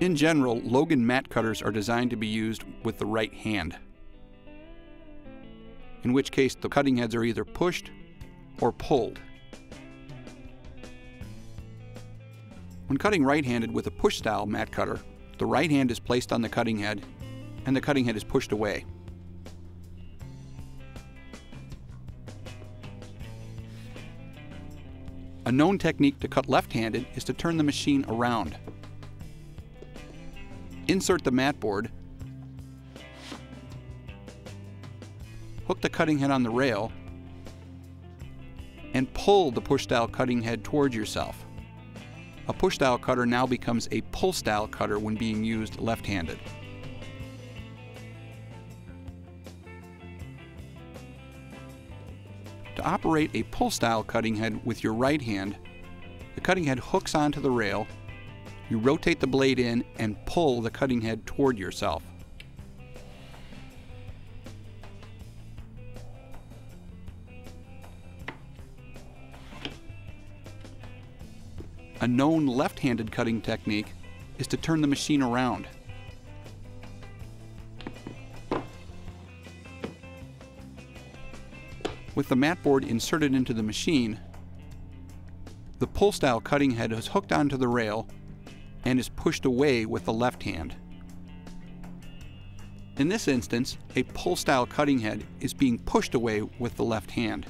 In general, Logan mat cutters are designed to be used with the right hand, in which case the cutting heads are either pushed or pulled. When cutting right-handed with a push-style mat cutter, the right hand is placed on the cutting head and the cutting head is pushed away. A known technique to cut left-handed is to turn the machine around. Insert the mat board, hook the cutting head on the rail, and pull the push-style cutting head towards yourself. A push-style cutter now becomes a pull-style cutter when being used left-handed. To operate a pull-style cutting head with your right hand, the cutting head hooks onto the rail, you rotate the blade in and pull the cutting head toward yourself. A known left-handed cutting technique is to turn the machine around. With the mat board inserted into the machine, the pull-style cutting head is hooked onto the rail and is pushed away with the left hand. In this instance, a pull-style cutting head is being pushed away with the left hand.